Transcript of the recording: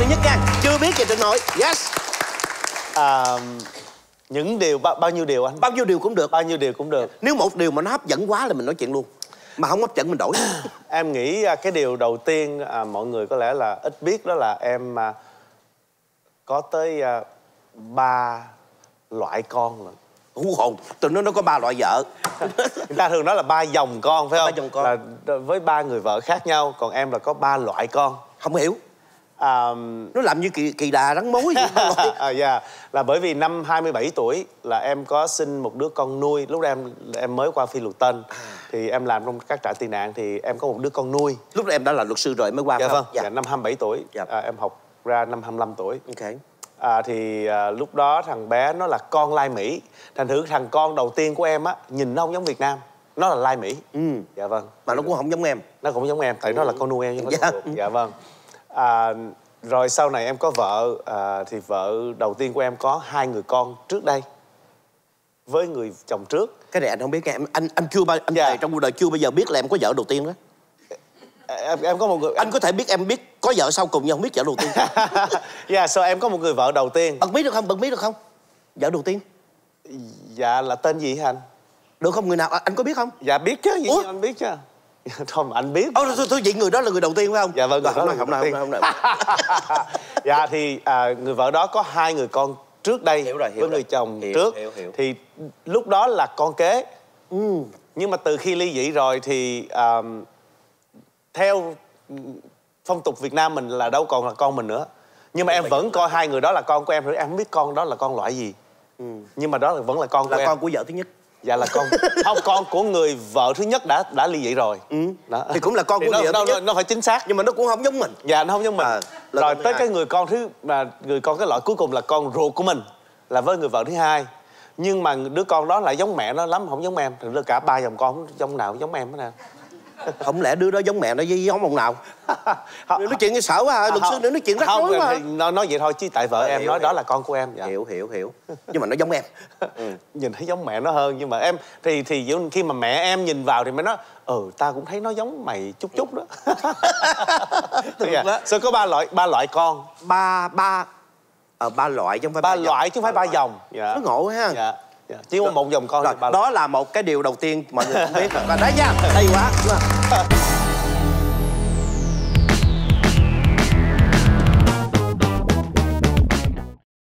nhất nha. Chưa biết về trình hội. Yes. À, những điều bao, bao nhiêu điều anh? Bao nhiêu điều cũng được. Bao nhiêu điều cũng được. Nếu một điều mà nó hấp dẫn quá là mình nói chuyện luôn. Mà không hấp dẫn mình đổi. Em nghĩ à, cái điều đầu tiên à, mọi người có lẽ là ít biết đó là em à, có tới à, ba loại con lận hú hồn. Tụi nó nó có ba loại vợ. Người ta thường nói là ba dòng con phải Ba không? dòng con. là với ba người vợ khác nhau còn em là có ba loại con. Không hiểu à, nó làm như kỳ, kỳ đà rắn mối vậy. À, dạ. là bởi vì năm 27 tuổi là em có sinh một đứa con nuôi lúc đó em em mới qua phi luật tân À. thì em làm trong các trại tị nạn thì em có một đứa con nuôi lúc đó em đã là luật sư rồi mới qua dạ vâng không? dạ. năm 27 tuổi Dạ. à, em học ra năm 25 tuổi ok à, thì à, lúc đó thằng bé nó là con lai mỹ thành thử thằng con đầu tiên của em á nhìn nó không giống việt nam nó là lai mỹ ừ. dạ vâng mà nó cũng không giống em nó cũng giống em tại nó là con nuôi em không phải Dạ. dạ vâng à, rồi sau này em có vợ à, thì vợ đầu tiên của em có hai người con trước đây với người chồng trước. Cái này anh không biết em anh anh chưa bao anh Dạ. trong cuộc đời chưa bao giờ biết là em có vợ đầu tiên đó. Em, em có một người anh có thể biết em biết có vợ sau cùng nhưng không biết vợ đầu tiên. Dạ so em có một người vợ đầu tiên. Bật biết được không? Bật biết được không? Vợ đầu tiên. Dạ là tên gì hả anh? Được không? Người nào? À, anh có biết không? Dạ biết chứ Ủa? nhiên anh biết chứ thôi mà anh biết Ồ, thôi, thôi, vậy người đó là người đầu tiên phải không? dạ vâng người đó là người đầu tiên. dạ thì à, người vợ đó có hai người con trước đây Hiểu rồi, hiểu với rồi. người chồng Hiểu, trước hiểu, hiểu. thì lúc đó là con kế Ừ. nhưng mà từ khi ly dị rồi thì à, theo phong tục Việt Nam mình là đâu còn là con mình nữa nhưng mà em vẫn coi hai người đó là con của em em không biết con đó là con loại gì nhưng mà đó là vẫn là con của Ừ. là em con của vợ thứ nhất dạ là con. Không con của người vợ thứ nhất đã đã ly dị rồi. Ừ. đó. Thì cũng là con Thì của nó, vợ thứ nhất. nó, phải chính xác. Nhưng mà nó cũng không giống mình. Dạ nó không giống mình. À, rồi tới cái người con thứ mà người con cái loại cuối cùng là con ruột của mình là với người vợ thứ hai. Nhưng mà đứa con đó lại giống mẹ nó lắm không giống em. Thì ra cả ba dòng con không giống nào cũng giống em hết nè không lẽ đứa đó giống mẹ nó với giống ông nào nói chuyện cái sợ quá à, luật sư nữa nói chuyện rắc không rối quá nó nói vậy thôi chứ tại vợ Ờ, em hiểu, nói đó hiểu. là con của em dạ. hiểu hiểu hiểu nhưng mà nó giống em nhìn thấy giống mẹ nó hơn nhưng mà em thì thì khi mà mẹ em nhìn vào thì mới nói ừ ta cũng thấy nó giống mày chút chút đó dạ. Sao có ba loại ba loại con ba ba ở ba loại chứ không phải ba dòng. loại chứ không phải ba dòng dạ. nó ngộ ha dạ. Dạ. chỉ có một dòng con rồi đó là một cái điều đầu tiên mọi người không biết và đấy nha hay quá